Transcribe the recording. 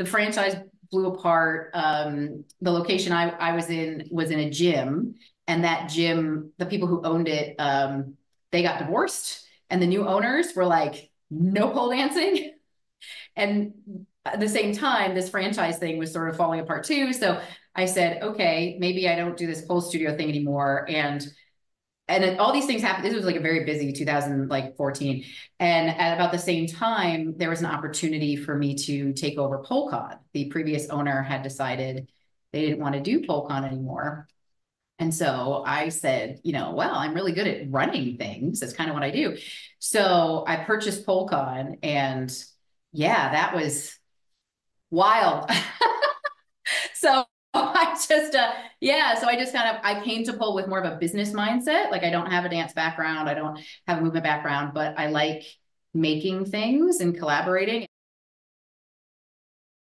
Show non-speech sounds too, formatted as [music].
the franchise blew apart. Um, the location I, I was in was in a gym, and that gym, the people who owned it, um, they got divorced, and the new owners were like, no pole dancing. [laughs] And at the same time, this franchise thing was sort of falling apart too. So I said, okay, maybe I don't do this pole studio thing anymore. And and all these things happened. This was like a very busy 2014. And at about the same time, there was an opportunity for me to take over PoleCon. The previous owner had decided they didn't want to do PoleCon anymore. And so I said, you know, well, I'm really good at running things. That's kind of what I do. So I purchased PoleCon and yeah, that was wild. [laughs] so [laughs] just, uh, yeah. So I just kind of, I came to pole with more of a business mindset. Like I don't have a dance background. I don't have a movement background, but I like making things and collaborating.